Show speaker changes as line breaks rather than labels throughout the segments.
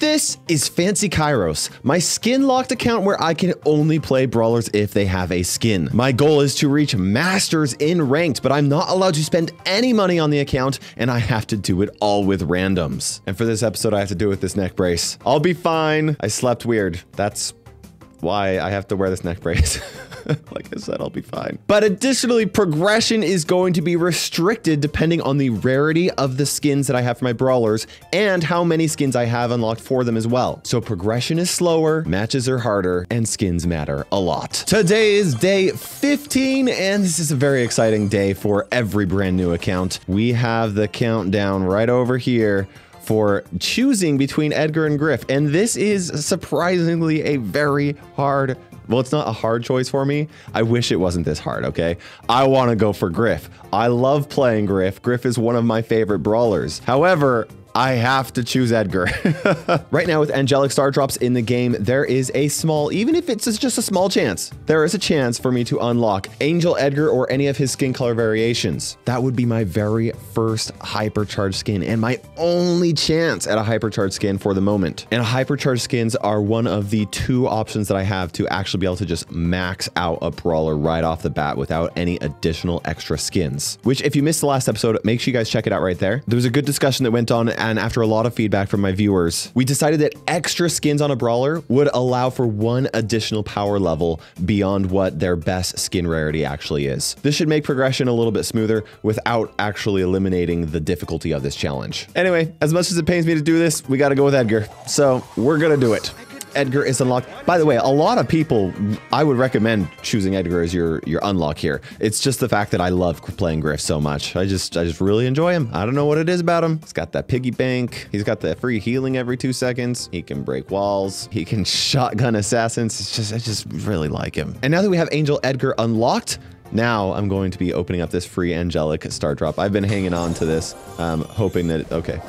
This is Fancy Kairos, my skin locked account where I can only play brawlers if they have a skin. My goal is to reach masters in ranked, but I'm not allowed to spend any money on the account and I have to do it all with randoms. And for this episode, I have to do it with this neck brace. I'll be fine. I slept weird. That's why I have to wear this neck brace. like I said, I'll be fine. But additionally, progression is going to be restricted depending on the rarity of the skins that I have for my brawlers and how many skins I have unlocked for them as well. So progression is slower, matches are harder, and skins matter a lot. Today is day 15, and this is a very exciting day for every brand new account. We have the countdown right over here for choosing between Edgar and Griff. And this is surprisingly a very hard well, it's not a hard choice for me. I wish it wasn't this hard, okay? I want to go for Griff. I love playing Griff. Griff is one of my favorite brawlers. However, I have to choose Edgar. right now with angelic star drops in the game, there is a small, even if it's just a small chance, there is a chance for me to unlock Angel Edgar or any of his skin color variations. That would be my very first hypercharged skin and my only chance at a hypercharged skin for the moment. And hypercharged skins are one of the two options that I have to actually be able to just max out a brawler right off the bat without any additional extra skins. Which if you missed the last episode, make sure you guys check it out right there. There was a good discussion that went on and after a lot of feedback from my viewers, we decided that extra skins on a brawler would allow for one additional power level beyond what their best skin rarity actually is. This should make progression a little bit smoother without actually eliminating the difficulty of this challenge. Anyway, as much as it pains me to do this, we gotta go with Edgar. So we're gonna do it. Edgar is unlocked. By the way, a lot of people, I would recommend choosing Edgar as your your unlock here. It's just the fact that I love playing Griff so much. I just I just really enjoy him. I don't know what it is about him. He's got that piggy bank. He's got the free healing every two seconds. He can break walls. He can shotgun assassins. It's just I just really like him. And now that we have Angel Edgar unlocked, now I'm going to be opening up this free angelic star drop. I've been hanging on to this, um, hoping that okay.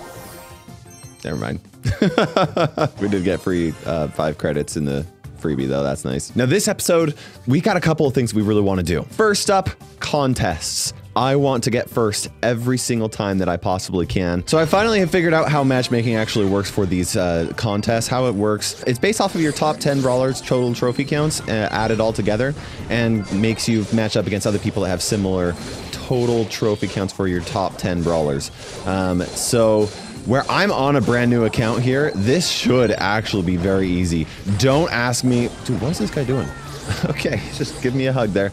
Never mind. we did get free uh, five credits in the freebie though. That's nice. Now this episode, we got a couple of things we really want to do. First up, contests. I want to get first every single time that I possibly can. So I finally have figured out how matchmaking actually works for these uh, contests, how it works. It's based off of your top 10 brawlers total trophy counts uh, added all together and makes you match up against other people that have similar total trophy counts for your top 10 brawlers. Um, so where I'm on a brand new account here, this should actually be very easy. Don't ask me, dude, what is this guy doing? okay, just give me a hug there.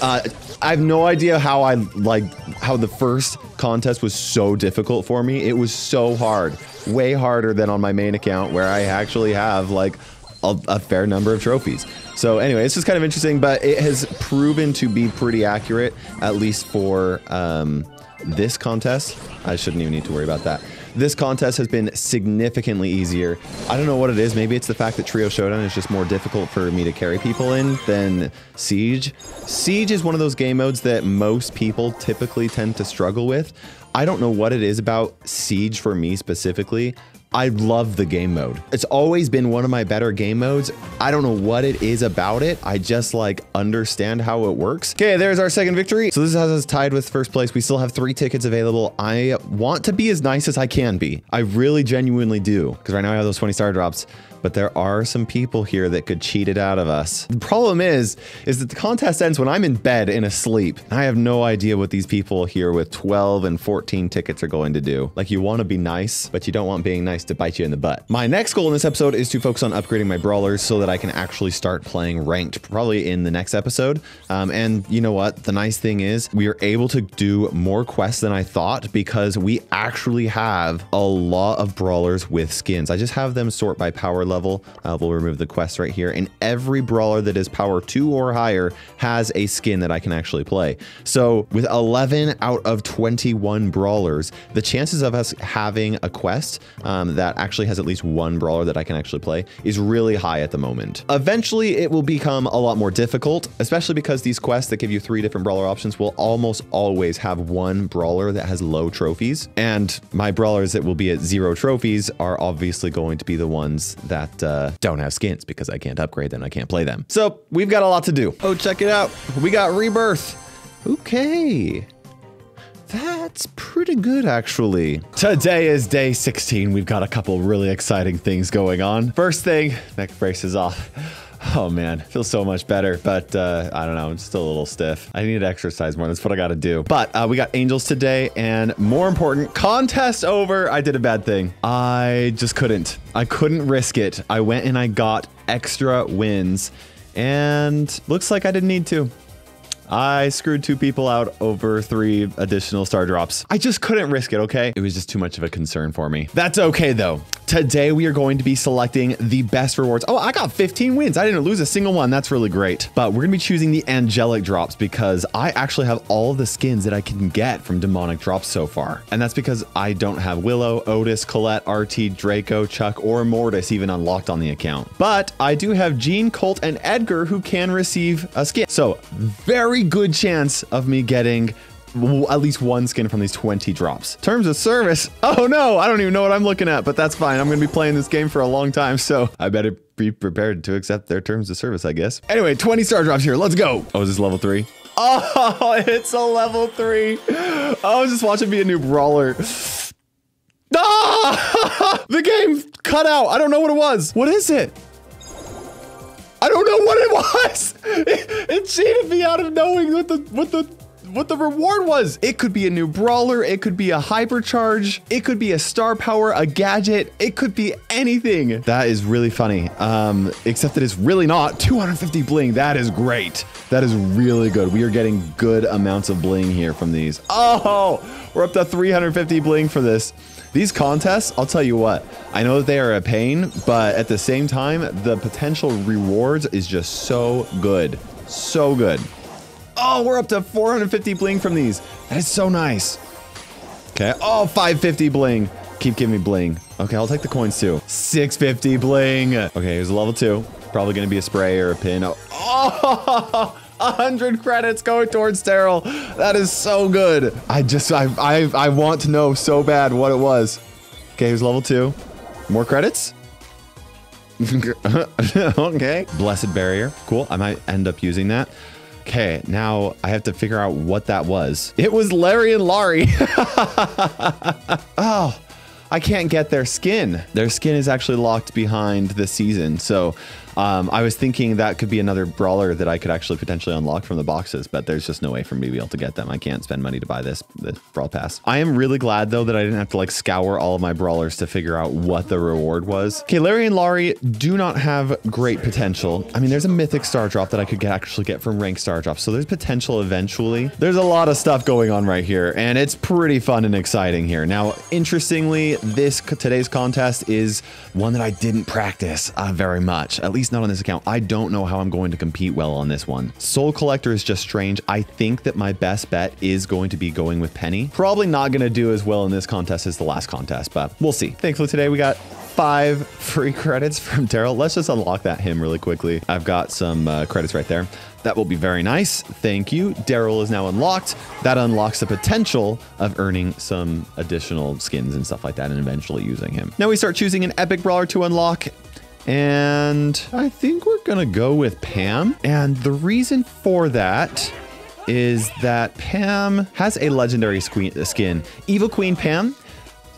Uh, I have no idea how I like how the first contest was so difficult for me. It was so hard, way harder than on my main account where I actually have like a, a fair number of trophies. So anyway, it's just kind of interesting, but it has proven to be pretty accurate, at least for um, this contest. I shouldn't even need to worry about that. This contest has been significantly easier. I don't know what it is. Maybe it's the fact that Trio Showdown is just more difficult for me to carry people in than Siege. Siege is one of those game modes that most people typically tend to struggle with. I don't know what it is about Siege for me specifically. I love the game mode. It's always been one of my better game modes. I don't know what it is about it. I just like understand how it works. Okay, there's our second victory. So this has us tied with first place. We still have three tickets available. I want to be as nice as I can be. I really genuinely do. Because right now I have those 20 star drops but there are some people here that could cheat it out of us. The problem is, is that the contest ends when I'm in bed and asleep. I have no idea what these people here with 12 and 14 tickets are going to do. Like you want to be nice, but you don't want being nice to bite you in the butt. My next goal in this episode is to focus on upgrading my brawlers so that I can actually start playing ranked, probably in the next episode. Um, and you know what? The nice thing is we are able to do more quests than I thought because we actually have a lot of brawlers with skins. I just have them sort by power level. Uh, we'll remove the quest right here. And every brawler that is power 2 or higher has a skin that I can actually play. So with 11 out of 21 brawlers, the chances of us having a quest um, that actually has at least one brawler that I can actually play is really high at the moment. Eventually, it will become a lot more difficult, especially because these quests that give you three different brawler options will almost always have one brawler that has low trophies. And my brawlers that will be at zero trophies are obviously going to be the ones that that uh, don't have skins because I can't upgrade them. I can't play them. So we've got a lot to do. Oh, check it out. We got Rebirth. Okay. That's pretty good actually. Today is day 16. We've got a couple really exciting things going on. First thing, neck braces off. Oh man, feels so much better, but uh, I don't know, I'm still a little stiff. I need to exercise more. That's what I got to do. But uh, we got angels today, and more important, contest over. I did a bad thing. I just couldn't. I couldn't risk it. I went and I got extra wins, and looks like I didn't need to. I screwed two people out over three additional star drops. I just couldn't risk it, okay? It was just too much of a concern for me. That's okay though. Today we are going to be selecting the best rewards. Oh, I got 15 wins. I didn't lose a single one. That's really great. But we're gonna be choosing the angelic drops because I actually have all the skins that I can get from demonic drops so far. And that's because I don't have Willow, Otis, Colette, RT, Draco, Chuck, or Mortis even unlocked on the account. But I do have Gene, Colt, and Edgar who can receive a skin. So very good chance of me getting at least one skin from these 20 drops. Terms of service. Oh no, I don't even know what I'm looking at, but that's fine. I'm going to be playing this game for a long time, so I better be prepared to accept their terms of service, I guess. Anyway, 20 star drops here. Let's go. Oh, is this level three? Oh, it's a level three. Oh, I was just watching me a new brawler. Ah! the game cut out. I don't know what it was. What is it? I don't know what it was. It, it cheated me out of knowing what the what the what the reward was. It could be a new brawler, it could be a hypercharge, it could be a star power, a gadget, it could be anything. That is really funny. Um, except that it's really not. 250 bling, that is great. That is really good. We are getting good amounts of bling here from these. Oh, we're up to 350 bling for this. These contests, I'll tell you what, I know that they are a pain, but at the same time, the potential rewards is just so good. So good. Oh, we're up to 450 bling from these. That is so nice. Okay. Oh, 550 bling. Keep giving me bling. Okay, I'll take the coins too. 650 bling. Okay, here's a level two. Probably going to be a spray or a pin. Oh, 100 credits going towards Daryl. That is so good. I just, I, I, I want to know so bad what it was. Okay, here's level two. More credits? okay. Blessed Barrier. Cool. I might end up using that. Okay, now I have to figure out what that was. It was Larry and Laurie. oh, I can't get their skin. Their skin is actually locked behind the season. So um, I was thinking that could be another brawler that I could actually potentially unlock from the boxes, but there's just no way for me to be able to get them. I can't spend money to buy this, this brawl pass. I am really glad though that I didn't have to like scour all of my brawlers to figure out what the reward was. Okay, Larry and Laurie do not have great potential. I mean, there's a mythic star drop that I could get, actually get from rank star drops. So there's potential eventually. There's a lot of stuff going on right here and it's pretty fun and exciting here. Now, interestingly, this today's contest is one that I didn't practice uh, very much, at least least not on this account. I don't know how I'm going to compete well on this one. Soul Collector is just strange. I think that my best bet is going to be going with Penny. Probably not going to do as well in this contest as the last contest, but we'll see. Thankfully today we got five free credits from Daryl. Let's just unlock that him really quickly. I've got some uh, credits right there. That will be very nice. Thank you. Daryl is now unlocked. That unlocks the potential of earning some additional skins and stuff like that and eventually using him. Now we start choosing an epic brawler to unlock. And I think we're to go with Pam. And the reason for that is that Pam has a legendary skin. Evil Queen Pam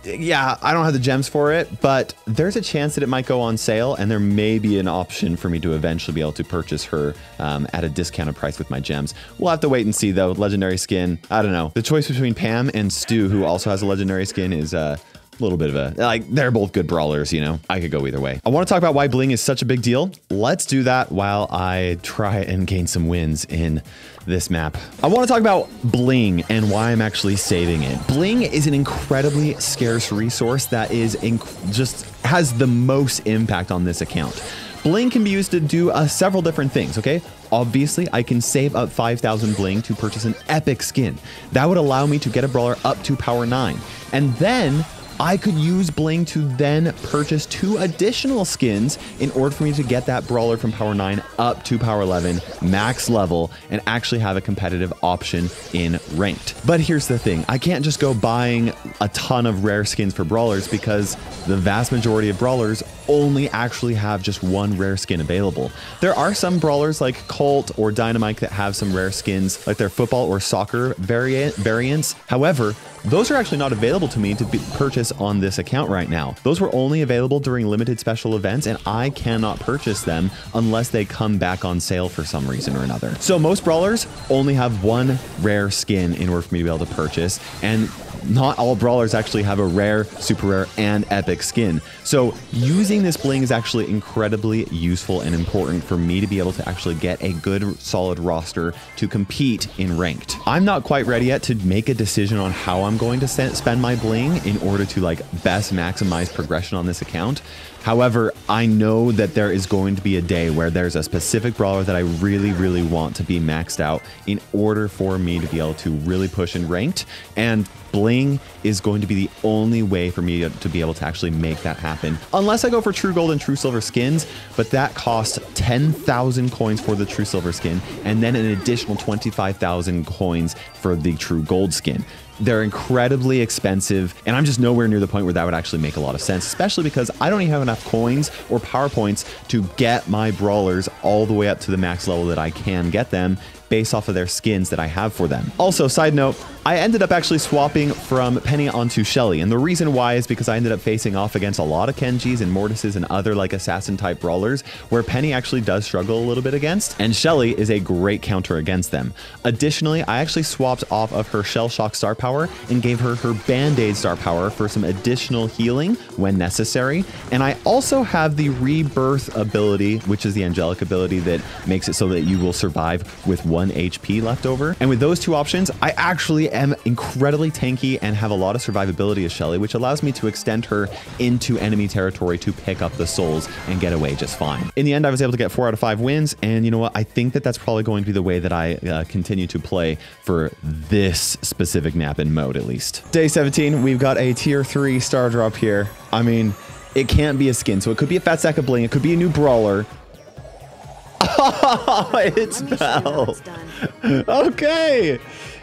yeah, I don't have the gems for it, but there's a chance that it might go on sale, and there may be an option for me to eventually be able to purchase her um, at a discounted price with my gems. We'll have to wait and see, though. Legendary skin, I don't know. The choice between Pam and Stu, who also has a legendary skin, is uh, little bit of a like they're both good brawlers, you know. I could go either way. I want to talk about why bling is such a big deal. Let's do that while I try and gain some wins in this map. I want to talk about bling and why I'm actually saving it. Bling is an incredibly scarce resource that is just has the most impact on this account. Bling can be used to do uh, several different things, okay? Obviously, I can save up 5,000 bling to purchase an epic skin. That would allow me to get a brawler up to power 9. And then I could use Bling to then purchase two additional skins in order for me to get that brawler from power 9 up to power 11, max level, and actually have a competitive option in ranked. But here's the thing I can't just go buying a ton of rare skins for brawlers because the vast majority of brawlers only actually have just one rare skin available. There are some brawlers like Colt or Dynamite that have some rare skins like their football or soccer variant variants. However, those are actually not available to me to purchase on this account right now. Those were only available during limited special events and I cannot purchase them unless they come back on sale for some reason or another. So most brawlers only have one rare skin in order for me to be able to purchase and not all brawlers actually have a rare, super rare, and epic skin. So using this bling is actually incredibly useful and important for me to be able to actually get a good solid roster to compete in ranked. I'm not quite ready yet to make a decision on how I'm going to spend my bling in order to like best maximize progression on this account. However, I know that there is going to be a day where there's a specific brawler that I really, really want to be maxed out in order for me to be able to really push in ranked. And bling is going to be the only way for me to, be able to actually make that happen. Unless I go for true gold and true silver skins, but that costs 10,000 coins for the true silver skin and then an additional 25,000 coins for the true gold skin. They're incredibly expensive, and I'm just nowhere near the point where that would actually make a lot of sense, especially because I don't even have enough coins or power points to get my brawlers all the way up to the max level that I can get them based off of their skins that I have for them. Also, side note, I ended up actually swapping from Penny onto Shelly, and the reason why is because I ended up facing off against a lot of Kenjis and Mortises and other like assassin type brawlers where Penny actually does struggle a little bit against, and Shelly is a great counter against them. Additionally, I actually swapped off of her Shell Shock star power and gave her her Band-Aid star power for some additional healing when necessary, and I also have the Rebirth ability, which is the angelic ability that makes it so that you will survive with one HP left over. And with those two options, I actually am incredibly tanky and have a lot of survivability as Shelly, which allows me to extend her into enemy territory to pick up the souls and get away just fine. In the end, I was able to get four out of five wins. And you know what? I think that that's probably going to be the way that I uh, continue to play for this specific map in mode, at least. Day 17, we've got a tier three star drop here. I mean, it can't be a skin. So it could be a fat sack of bling. It could be a new brawler. Oh, it's Belle. Okay.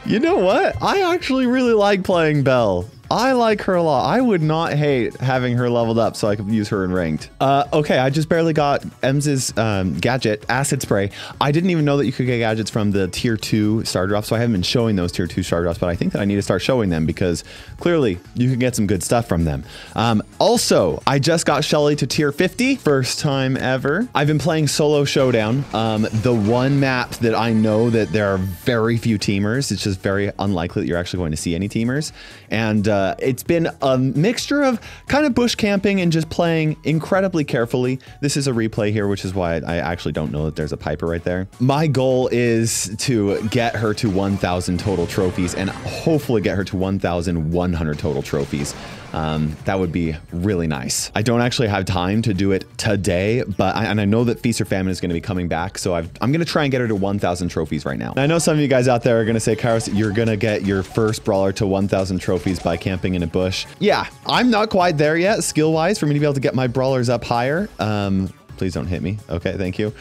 You know what? I actually really like playing Belle. I like her a lot. I would not hate having her leveled up so I could use her in ranked. Uh, okay, I just barely got Emz's um, gadget, Acid Spray. I didn't even know that you could get gadgets from the tier 2 star drops, so I haven't been showing those tier 2 star drops, but I think that I need to start showing them because clearly you can get some good stuff from them. Um, also, I just got Shelly to tier 50, first time ever. I've been playing Solo Showdown, um, the one map that I know that there are very few teamers. It's just very unlikely that you're actually going to see any teamers. And uh, uh, it's been a mixture of kind of bush camping and just playing incredibly carefully. This is a replay here, which is why I actually don't know that there's a Piper right there. My goal is to get her to 1,000 total trophies and hopefully get her to 1,100 total trophies. Um, that would be really nice. I don't actually have time to do it today, but I, and I know that Feast or Famine is going to be coming back, so i am going to try and get her to 1,000 trophies right now. I know some of you guys out there are going to say, Kairos, you're going to get your first brawler to 1,000 trophies by camping in a bush. Yeah, I'm not quite there yet, skill-wise, for me to be able to get my brawlers up higher. Um, please don't hit me. Okay, thank you.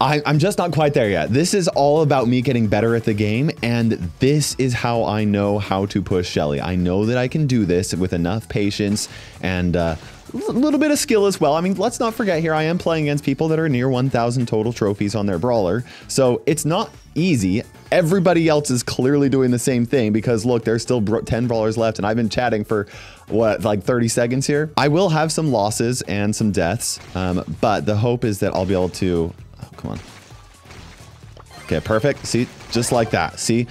I, am just not quite there yet. This is all about me getting better at the game, and this is how I know how to push Shelly. I know that I can do this with enough patience and uh, a little bit of skill as well. I mean, let's not forget here, I am playing against people that are near 1,000 total trophies on their brawler, so it's not easy. Everybody else is clearly doing the same thing because look, there's still 10 brawlers left, and I've been chatting for what, like 30 seconds here. I will have some losses and some deaths, um, but the hope is that I'll be able to Come on. Okay, perfect. See, just like that. See,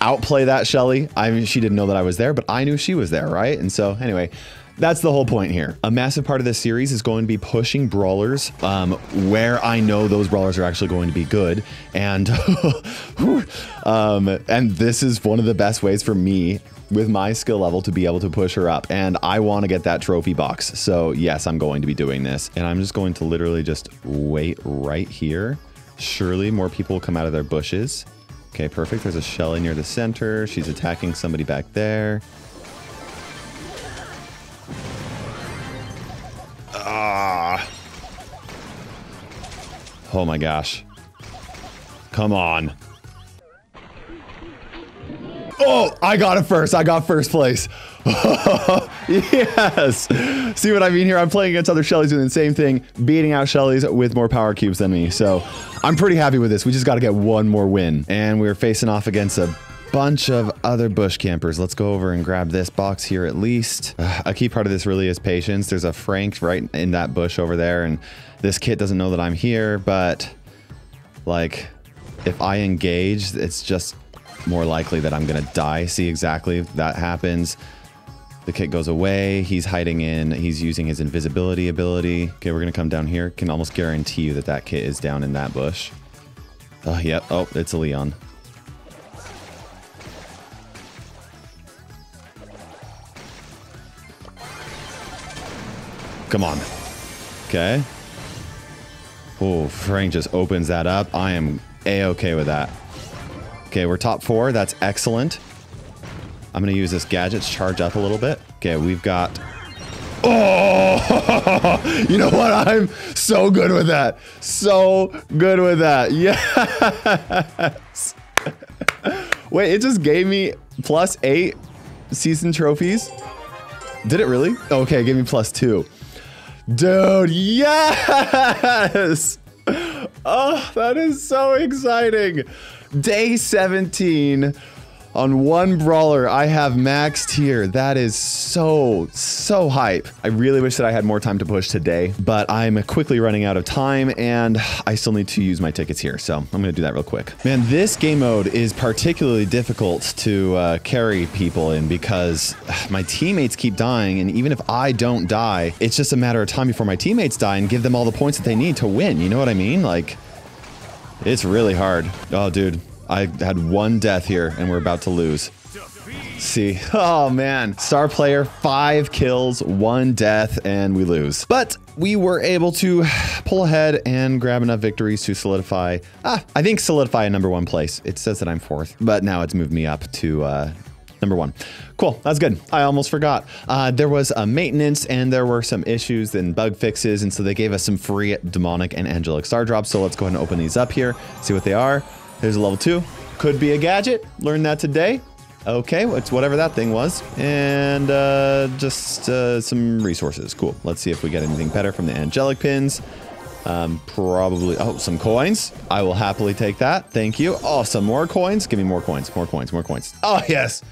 outplay that Shelly. I mean, she didn't know that I was there, but I knew she was there, right? And so anyway, that's the whole point here. A massive part of this series is going to be pushing brawlers um, where I know those brawlers are actually going to be good. And, um, and this is one of the best ways for me with my skill level to be able to push her up. And I want to get that trophy box. So yes, I'm going to be doing this. And I'm just going to literally just wait right here. Surely more people will come out of their bushes. Okay, perfect. There's a Shelly near the center. She's attacking somebody back there. Ah. Oh my gosh. Come on. Oh, I got it first. I got first place. yes. See what I mean here? I'm playing against other Shellys doing the same thing, beating out Shellys with more power cubes than me. So I'm pretty happy with this. We just got to get one more win. And we're facing off against a bunch of other bush campers. Let's go over and grab this box here at least. A key part of this really is patience. There's a Frank right in that bush over there. And this kit doesn't know that I'm here, but like if I engage, it's just more likely that I'm going to die. See exactly that happens. The kit goes away. He's hiding in. He's using his invisibility ability. Okay, we're going to come down here. Can almost guarantee you that that kit is down in that bush. Oh, yep. Oh, it's a Leon. Come on. Okay. Oh, Frank just opens that up. I am a-okay with that. Okay, we're top four. That's excellent. I'm going to use this gadget to charge up a little bit. Okay, we've got... Oh! you know what? I'm so good with that. So good with that. Yes! Wait, it just gave me plus eight season trophies? Did it really? Okay, give me plus two. Dude, yes! Oh, that is so exciting. Day 17 on one brawler, I have maxed here. That is so, so hype. I really wish that I had more time to push today, but I'm quickly running out of time and I still need to use my tickets here. So I'm to do that real quick. Man, this game mode is particularly difficult to uh, carry people in because my teammates keep dying. And even if I don't die, it's just a matter of time before my teammates die and give them all the points that they need to win. You know what I mean? Like, it's really hard. Oh, dude. I had one death here and we're about to lose. See, oh man, star player, five kills, one death, and we lose. But we were able to pull ahead and grab enough victories to solidify, ah, I think solidify a number one place. It says that I'm fourth, but now it's moved me up to uh, number one. Cool, that's good. I almost forgot. Uh, there was a maintenance and there were some issues and bug fixes, and so they gave us some free demonic and angelic star drops. So let's go ahead and open these up here, see what they are. Here's a level two. Could be a gadget. Learned that today. Okay, it's whatever that thing was. And uh, just uh, some resources. Cool. Let's see if we get anything better from the angelic pins. Um, probably, oh, some coins. I will happily take that. Thank you. Oh, some more coins. Give me more coins, more coins, more coins. Oh, yes.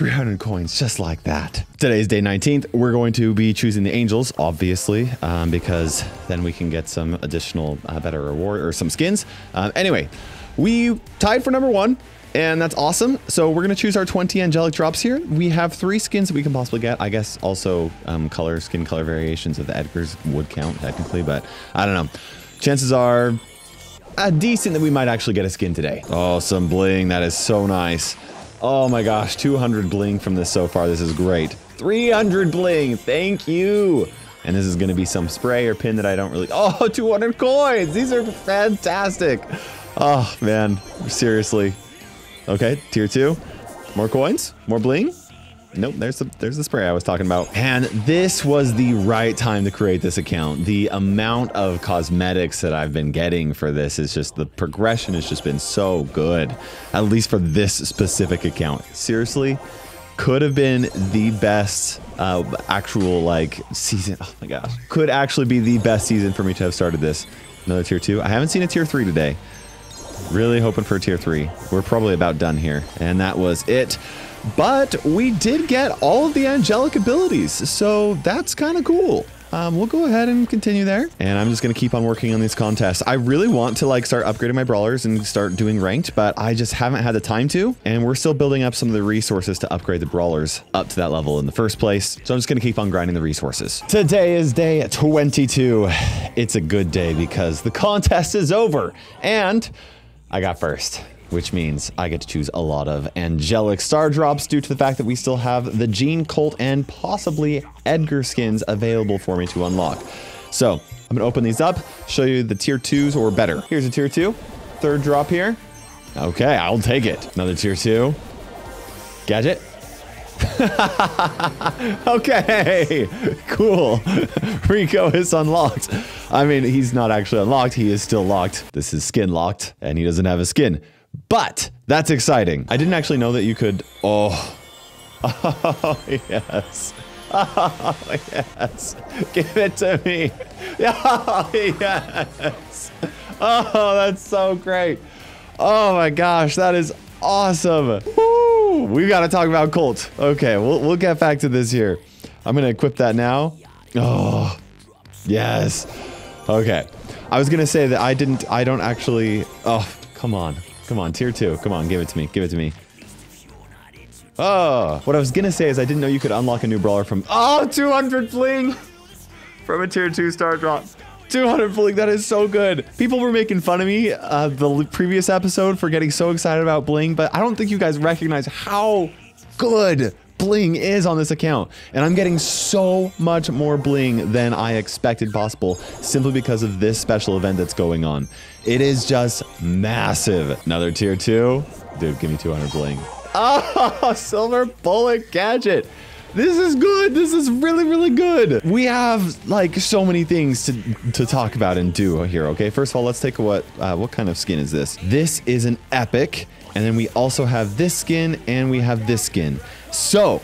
300 coins, just like that. Today's day 19th. We're going to be choosing the angels, obviously, um, because then we can get some additional uh, better reward or some skins. Um, anyway, we tied for number one, and that's awesome. So we're going to choose our 20 angelic drops here. We have three skins that we can possibly get. I guess also um, color, skin color variations of the Edgar's would count technically, but I don't know. Chances are uh, decent that we might actually get a skin today. Oh, some bling. That is so nice. Oh my gosh, 200 bling from this so far. This is great. 300 bling. Thank you. And this is to be some spray or pin that I don't really... Oh, 200 coins. These are fantastic. Oh, man. Seriously. Okay, tier two. More coins? More bling? Nope, there's the, there's the spray I was talking about. And this was the right time to create this account. The amount of cosmetics that I've been getting for this is just, the progression has just been so good. At least for this specific account. Seriously, could have been the best uh, actual like season. Oh my gosh. Could actually be the best season for me to have started this. Another tier two. I haven't seen a tier three today. Really hoping for a tier three. We're probably about done here. And that was it. But we did get all of the angelic abilities. So that's kind of cool. Um, we'll go ahead and continue there. And I'm just going to keep on working on these contests. I really want to like start upgrading my brawlers and start doing ranked, but I just haven't had the time to. And we're still building up some of the resources to upgrade the brawlers up to that level in the first place. So I'm just going to keep on grinding the resources. Today is day 22. It's a good day because the contest is over and I got first, which means I get to choose a lot of angelic star drops due to the fact that we still have the Gene Colt and possibly Edgar skins available for me to unlock. So I'm gonna open these up, show you the tier twos or better. Here's a tier two, third drop here. Okay, I'll take it. Another tier two. Gadget. okay, cool. Rico is unlocked. I mean, he's not actually unlocked. He is still locked. This is skin locked and he doesn't have a skin. But that's exciting. I didn't actually know that you could, oh, Oh, yes. Oh, yes. Give it to me. Oh, yes. Oh, that's so great. Oh my gosh, that is awesome. Woo! We got to talk about Colt. Okay, we'll, we'll get back to this here. I'm going to equip that now. Oh, yes. Okay. I was going to say that I didn't, I don't actually, oh, come on. Come on, tier two. Come on, give it to me. Give it to me. Oh, what I was gonna say is I didn't know you could unlock a new brawler from, oh, 200 bling from a tier two star drop. 200 bling, that is so good. People were making fun of me uh, the previous episode for getting so excited about bling, but I don't think you guys recognize how good bling is on this account. And I'm getting so much more bling than I expected possible simply because of this special event that's going on. It is just massive. Another tier two. Dude, give me 200 bling. Oh, silver bullet gadget. This is good. This is really, really good. We have like so many things to, to talk about and do here. Okay, first of all, let's take a what uh, what kind of skin is this? This is an epic, and then we also have this skin and we have this skin. So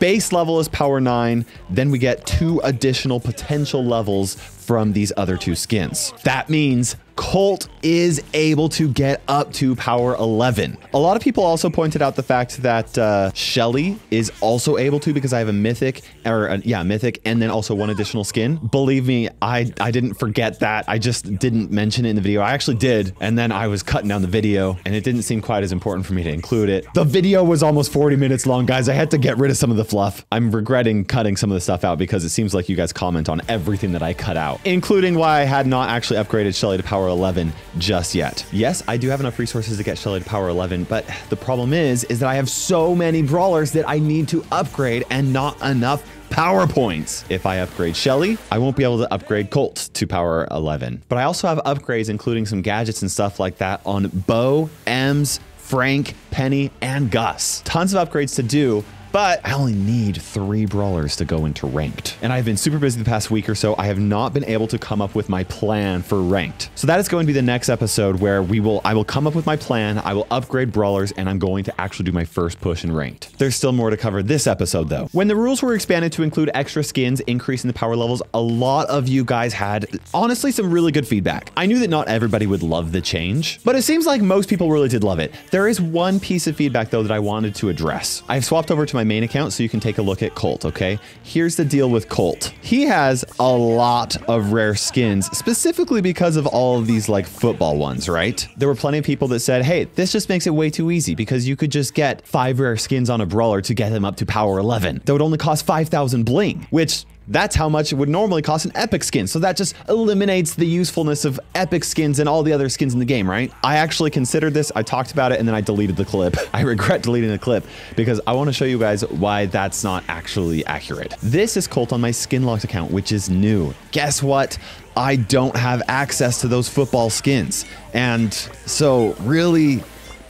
base level is power 9, then we get two additional potential levels from these other two skins. That means Colt is able to get up to power 11. A lot of people also pointed out the fact that uh, Shelly is also able to because I have a mythic, or uh, yeah, mythic, and then also one additional skin. Believe me, I, I didn't forget that. I just didn't mention it in the video. I actually did, and then I was cutting down the video, and it didn't seem quite as important for me to include it. The video was almost 40 minutes long, guys. I had to get rid of some of the fluff. I'm regretting cutting some of the stuff out because it seems like you guys comment on everything that I cut out, including why I had not actually upgraded Shelly to power power 11 just yet. Yes, I do have enough resources to get Shelly to power 11, but the problem is, is that I have so many brawlers that I need to upgrade and not enough power points. If I upgrade Shelly, I won't be able to upgrade Colt to power 11. But I also have upgrades, including some gadgets and stuff like that on Bo, Emz, Frank, Penny, and Gus. Tons of upgrades to do, but I only need three brawlers to go into ranked. And I've been super busy the past week or so. I have not been able to come up with my plan for ranked. So that is going to be the next episode where we will, I will come up with my plan. I will upgrade brawlers and I'm going to actually do my first push in ranked. There's still more to cover this episode though. When the rules were expanded to include extra skins, increasing the power levels, a lot of you guys had honestly some really good feedback. I knew that not everybody would love the change, but it seems like most people really did love it. There is one piece of feedback though that I wanted to address. I've swapped over to my my main account so you can take a look at Colt, okay? Here's the deal with Colt. He has a lot of rare skins, specifically because of all of these like football ones, right? There were plenty of people that said, hey, this just makes it way too easy because you could just get five rare skins on a brawler to get him up to power 11. That would only cost 5,000 bling, which that's how much it would normally cost an epic skin. So that just eliminates the usefulness of epic skins and all the other skins in the game, right? I actually considered this. I talked about it and then I deleted the clip. I regret deleting the clip because I want to show you guys why that's not actually accurate. This is Colt on my skin locked account, which is new. Guess what? I don't have access to those football skins. And so really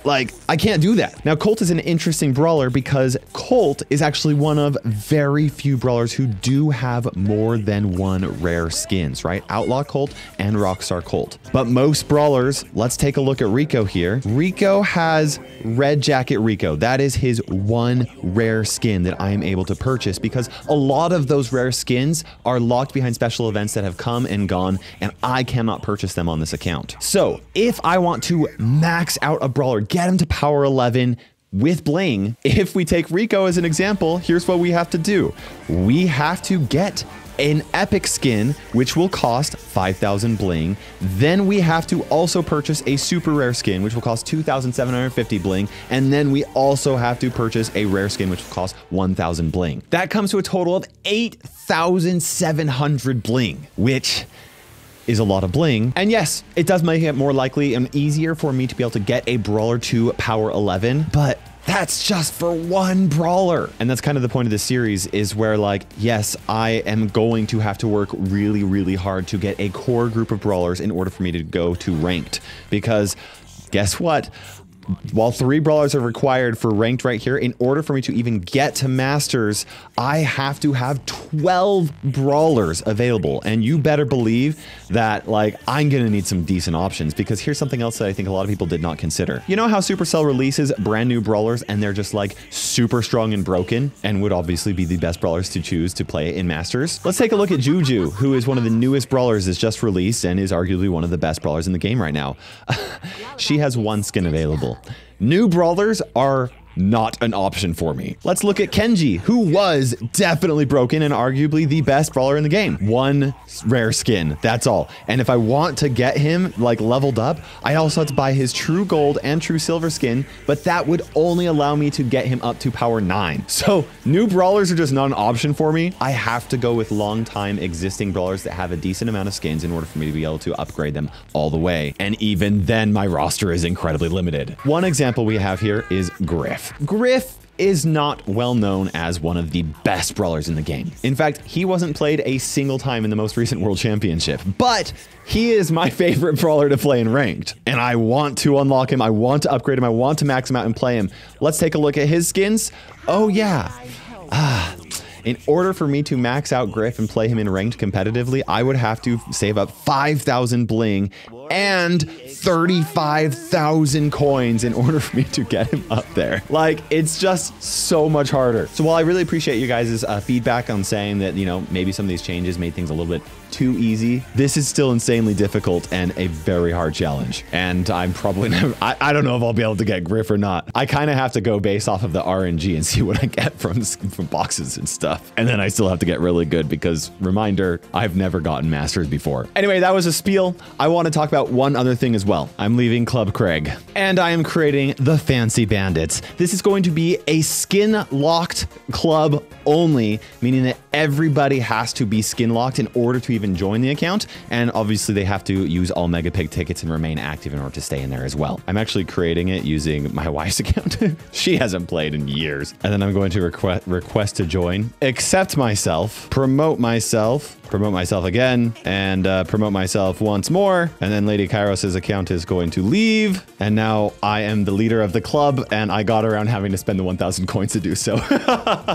like, I can't do that. Now, Colt is an interesting brawler because Colt is actually one of very few brawlers who do have more than one rare skins, right? Outlaw Colt and Rockstar Colt. But most brawlers, let's take a look at Rico here. Rico has Red Jacket Rico. That is his one rare skin that I am able to purchase because a lot of those rare skins are locked behind special events that have come and gone, and I cannot purchase them on this account. So if I want to max out a brawler, get him to power 11 with bling. If we take Rico as an example, here's what we have to do. We have to get an epic skin, which will cost 5,000 bling. Then we have to also purchase a super rare skin, which will cost 2,750 bling. And then we also have to purchase a rare skin, which will cost 1,000 bling. That comes to a total of 8,700 bling, which is a lot of bling. And yes, it does make it more likely and easier for me to be able to get a brawler to power 11, but that's just for one brawler. And that's kind of the point of the series is where like, yes, I am going to have to work really, really hard to get a core group of brawlers in order for me to go to ranked because guess what? While three brawlers are required for ranked right here, in order for me to even get to masters, I have to have 12 brawlers available. And you better believe that like I'm going to need some decent options because here's something else that I think a lot of people did not consider. You know how Supercell releases brand new brawlers and they're just like super strong and broken and would obviously be the best brawlers to choose to play in masters? Let's take a look at Juju, who is one of the newest brawlers that's just released and is arguably one of the best brawlers in the game right now. she has one skin available. New brawlers are not an option for me. Let's look at Kenji, who was definitely broken and arguably the best brawler in the game. One rare skin, that's all. And if I want to get him like leveled up, I also have to buy his true gold and true silver skin, but that would only allow me to get him up to power 9. So new brawlers are just not an option for me. I have to go with long time existing brawlers that have a decent amount of skins in order for me to be able to upgrade them all the way. And even then, my roster is incredibly limited. One example we have here is Griff. Griff is not well known as one of the best brawlers in the game. In fact, he wasn't played a single time in the most recent World Championship, but he is my favorite brawler to play in ranked. And I want to unlock him. I want to upgrade him. I want to max him out and play him. Let's take a look at his skins. Oh yeah. Ah, in order for me to max out Griff and play him in ranked competitively, I would have to save up 5,000 bling and 35,000 coins in order for me to get him up there. Like, it's just so much harder. So while I really appreciate you guys' uh, feedback on saying that, you know, maybe some of these changes made things a little bit too easy, this is still insanely difficult and a very hard challenge. And I'm probably never, I, I don't know if I'll be able to get Griff or not. I kind of have to go based off of the RNG and see what I get from, from boxes and stuff. And then I still have to get really good because, reminder, I've never gotten Masters before. Anyway, that was a spiel. I want to talk about one other thing as well well. I'm leaving Club Craig and I am creating the Fancy Bandits. This is going to be a skin locked club only, meaning that everybody has to be skin locked in order to even join the account. And obviously they have to use all Mega Pig tickets and remain active in order to stay in there as well. I'm actually creating it using my wife's account. she hasn't played in years. And then I'm going to request request to join, accept myself, promote myself, promote myself again, and uh, promote myself once more. And then Lady Kairos' account is going to leave. And now I am the leader of the club, and I got around having to spend the 1,000 coins to do so.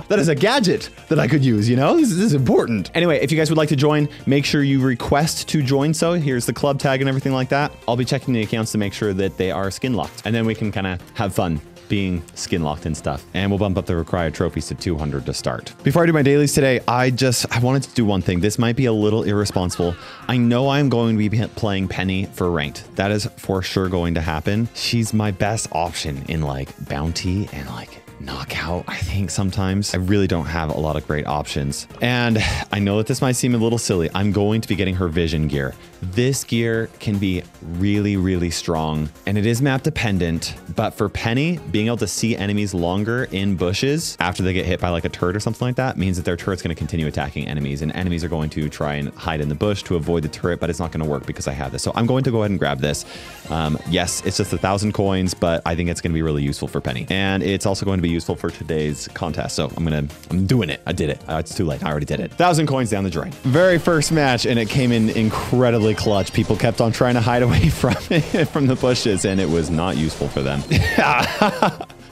that is a gadget that I could use, you know? This, this is important. Anyway, if you guys would like to join, make sure you request to join so. Here's the club tag and everything like that. I'll be checking the accounts to make sure that they are skin locked. And then we can kind of have fun being skin locked and stuff. And we'll bump up the required trophies to 200 to start. Before I do my dailies today, I just, I wanted to do one thing. This might be a little irresponsible. I know I'm going to be playing Penny for ranked. That is for sure going to happen. She's my best option in like bounty and like knockout, I think sometimes. I really don't have a lot of great options. And I know that this might seem a little silly. I'm going to be getting her vision gear. This gear can be really, really strong and it is map dependent. But for Penny, being able to see enemies longer in bushes after they get hit by like a turret or something like that means that their turret's going to continue attacking enemies and enemies are going to try and hide in the bush to avoid the turret, but it's not going to work because I have this. So I'm going to go ahead and grab this. Um, yes, it's just a thousand coins, but I think it's going to be really useful for Penny. And it's also going to be useful for today's contest. So I'm going to, I'm doing it. I did it. Uh, it's too late. I already did it. Thousand coins down the drain. Very first match and it came in incredibly really clutch. People kept on trying to hide away from it, from the bushes, and it was not useful for them.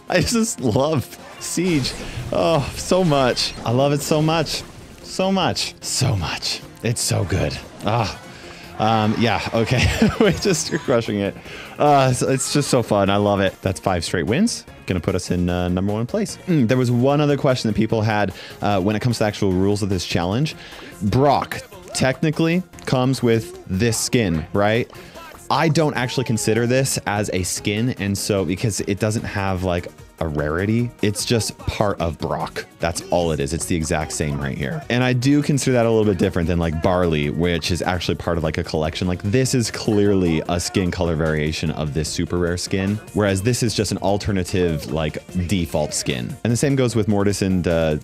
I just love Siege. Oh, so much. I love it so much. So much. So much. It's so good. Ah. Um, yeah, okay. We're just crushing it. Uh, it's, it's, just so fun. I love it. That's five straight wins. Gonna put us in uh, number one place. Mm, there was one other question that people had uh, when it comes to actual rules of this challenge. Brock, technically comes with this skin, right? I don't actually consider this as a skin, and so because it doesn't have like a rarity, it's just part of Brock. That's all it is. It's the exact same right here. And I do consider that a little bit different than like Barley, which is actually part of like a collection. Like this is clearly a skin color variation of this super rare skin, whereas this is just an alternative like default skin. And the same goes with Mortis and uh,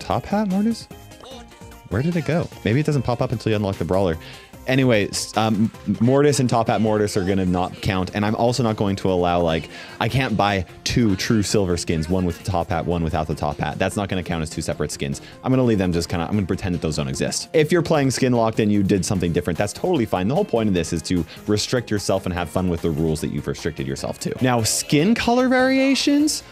Top Hat Mortis? Where did it go? Maybe it doesn't pop up until you unlock the brawler. anyway, um, Mortis and Top Hat Mortis are going to not count. And I'm also not going to allow, like, I can't buy two true silver skins, one with the top hat, one without the top hat. That's not going to count as two separate skins. I'm going to leave them just kind of, I'm going to pretend that those don't exist. If you're playing skin locked and you did something different, that's totally fine. The whole point of this is to restrict yourself and have fun with the rules that you've restricted yourself to. Now, skin color variations,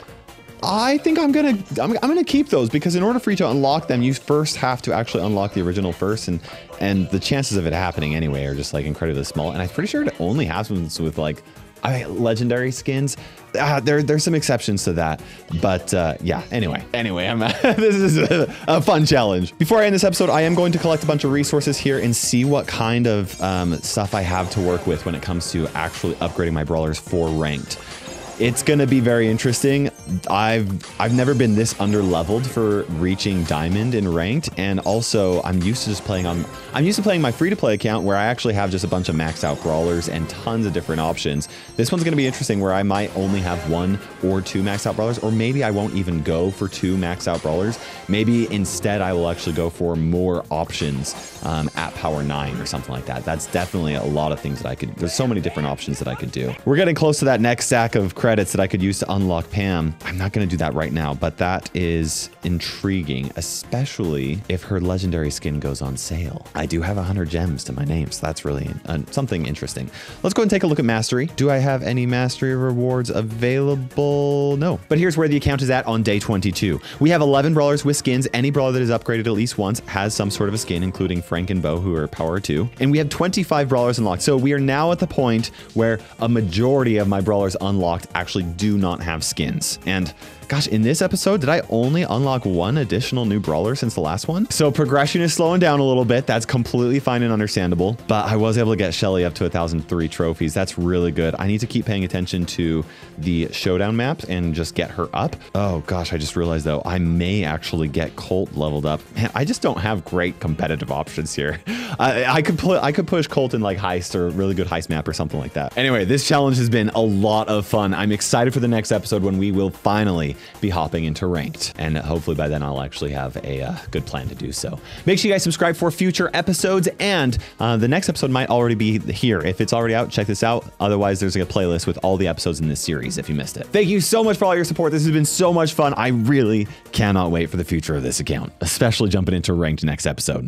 I think I'm gonna I'm, I'm, gonna keep those because in order for you to unlock them, you first have to actually unlock the original first, and and the chances of it happening anyway are just like incredibly small. And I'm pretty sure it only happens with like I, legendary skins. Uh, there, there's some exceptions to that, but uh, yeah. Anyway, anyway, this is a, a, fun challenge. Before I end this episode, I am going to collect a bunch of resources here and see what kind of um, stuff I have to work with when it comes to actually upgrading my brawlers for ranked. It's going to be very interesting. I've I've never been this under leveled for reaching diamond in ranked, and also I'm used to just playing on. I'm used to playing my free to play account where I actually have just a bunch of maxed out brawlers and tons of different options. This one's going to be interesting where I might only have one or two maxed out brawlers, or maybe I won't even go for two maxed out brawlers. Maybe instead I will actually go for more options um, at power nine or something like that. That's definitely a lot of things that I could. There's so many different options that I could do. We're getting close to that next stack of credits that I could use to unlock Pam. I'm not going to do that right now, but that is intriguing, especially if her legendary skin goes on sale. I do have 100 gems to my name, so that's really uh, something interesting. Let's go and take a look at mastery. Do I have any mastery rewards available? No. But here's where the account is at on day 22. We have 11 brawlers with skins. Any brawler that is upgraded at least once has some sort of a skin, including Frank and Bo, who are power 2. And we have 25 brawlers unlocked. So we are now at the point where a majority of my brawlers unlocked actually do not have skins. And Gosh, in this episode, did I only unlock one additional new brawler since the last one? So progression is slowing down a little bit. That's completely fine and understandable. But I was able to get Shelly up to 1,003 trophies. That's really good. I need to keep paying attention to the showdown maps and just get her up. Oh gosh, I just realized though, I may actually get Colt leveled up. Man, I just don't have great competitive options here. I, I could I could push Colt in like heist or really good heist map or something like that. Anyway, this challenge has been a lot of fun. I'm excited for the next episode when we will finally be hopping into ranked. And hopefully by then I'll actually have a uh, good plan to do so. Make sure you guys subscribe for future episodes. And uh, the next episode might already be here. If it's already out, check this out. Otherwise, there's like a playlist with all the episodes in this series if you missed it. Thank you so much for all your support. This has been so much fun. I really cannot wait for the future of this account, especially jumping into ranked next episode.